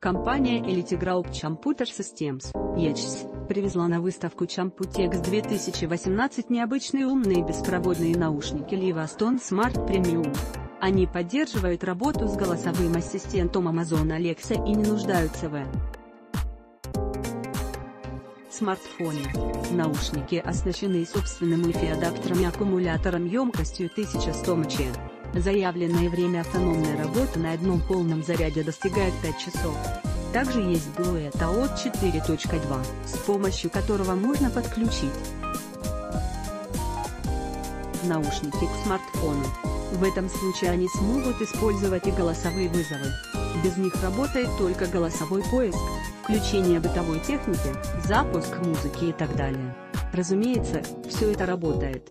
Компания Elite Group Computer Systems, ECS, привезла на выставку Champutex 2018 необычные умные беспроводные наушники Livaston Smart Premium. Они поддерживают работу с голосовым ассистентом Amazon Alexa и не нуждаются в смартфоне. Наушники оснащены собственным Wi-Fi адаптером и аккумулятором емкостью 1100 мАч. Заявленное время автономной работы на одном полном заряде достигает 5 часов. Также есть Blue от 4.2, с помощью которого можно подключить наушники к смартфону. В этом случае они смогут использовать и голосовые вызовы. Без них работает только голосовой поиск, включение бытовой техники, запуск музыки и так далее. Разумеется, все это работает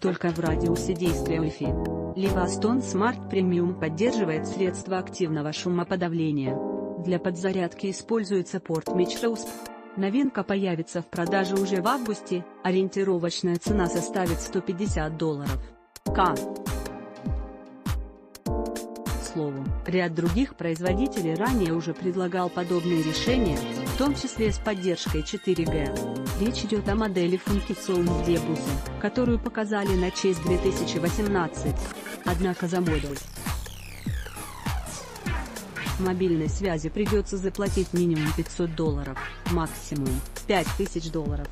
только в радиусе действия Wi-Fi. Livaston Smart Premium поддерживает средства активного шумоподавления. Для подзарядки используется порт MicroUSP. Новинка появится в продаже уже в августе, ориентировочная цена составит 150 долларов. К. Слову, ряд других производителей ранее уже предлагал подобные решения, в том числе с поддержкой 4G. Речь идет о модели Funkison Debus, которую показали на честь 2018. Однако за модуль мобильной связи придется заплатить минимум 500 долларов, максимум 5000 долларов.